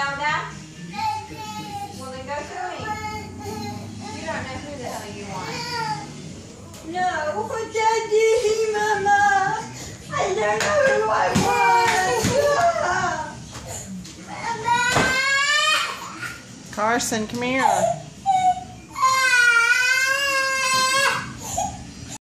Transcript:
down, down? Well, then go swimming. You don't know who the hell you want. No, what daddy, mama. I don't know who I want. Carson, come here.